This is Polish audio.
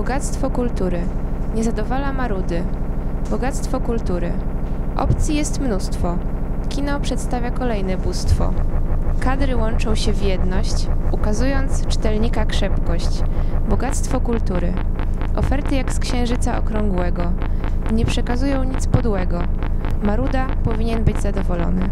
Bogactwo kultury. Nie zadowala marudy. Bogactwo kultury. Opcji jest mnóstwo. Kino przedstawia kolejne bóstwo. Kadry łączą się w jedność, ukazując czytelnika krzepkość. Bogactwo kultury. Oferty jak z księżyca okrągłego. Nie przekazują nic podłego. Maruda powinien być zadowolony.